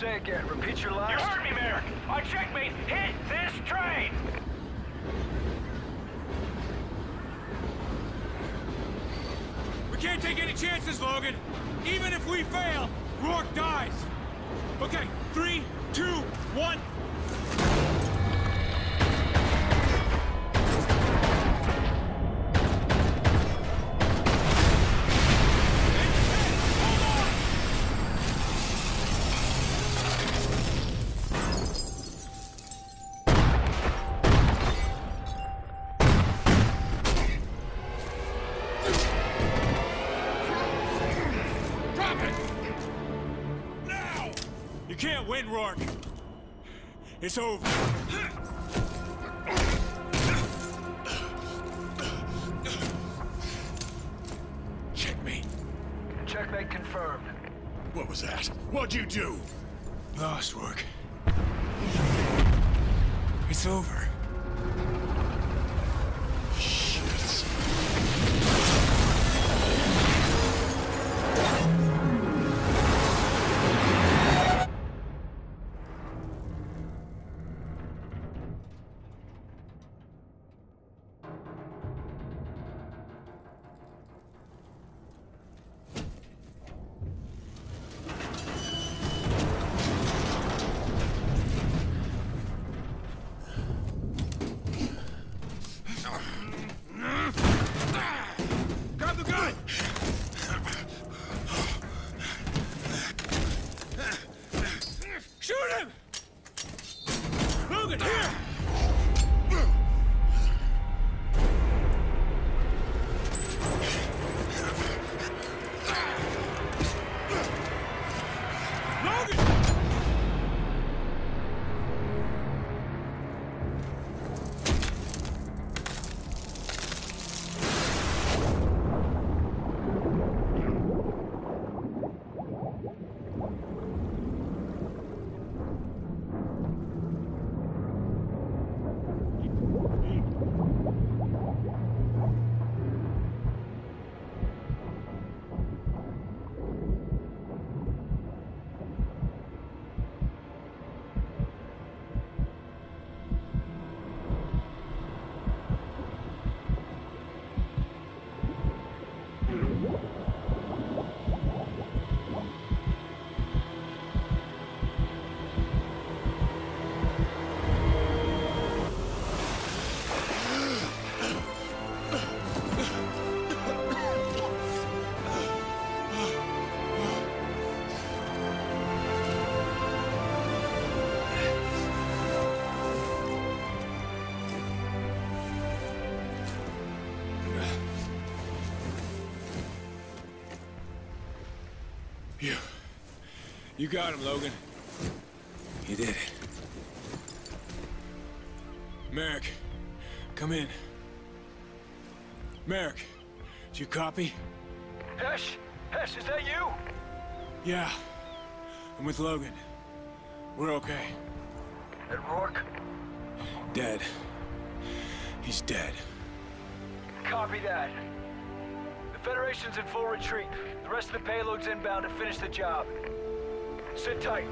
Say again. Eh? Repeat your You heard me, Merrick! Our checkmate hit this train! We can't take any chances, Logan. Even if we fail, Rorke dies. Okay, three, two, one. Can't win, Rorke. It's over. Checkmate. Checkmate confirmed. What was that? What'd you do? Lost Rorke. It's over. You. You got him, Logan. You did it. Merrick, come in. Merrick, did you copy? Hesh? Hesh, is that you? Yeah. I'm with Logan. We're okay. And Rorke? Dead. He's dead. Copy that. Federation's in full retreat. The rest of the payload's inbound to finish the job. Sit tight.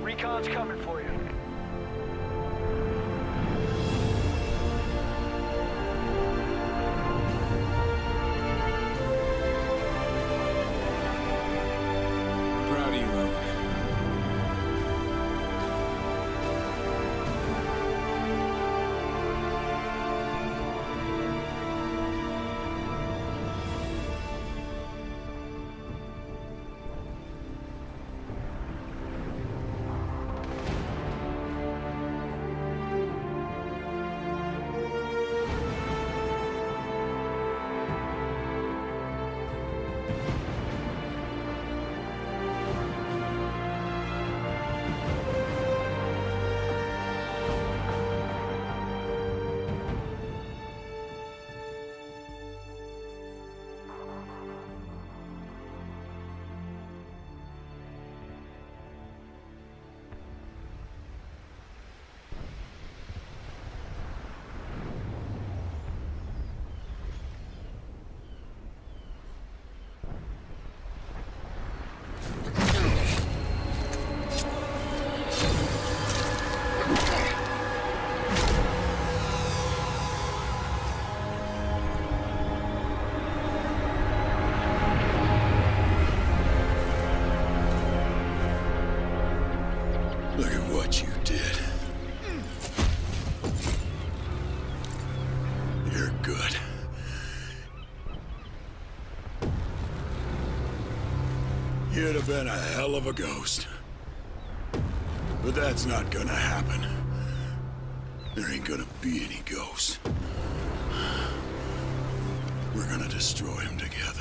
Recon's coming for you. what you did. You're good. You'd have been a hell of a ghost. But that's not gonna happen. There ain't gonna be any ghosts. We're gonna destroy him together.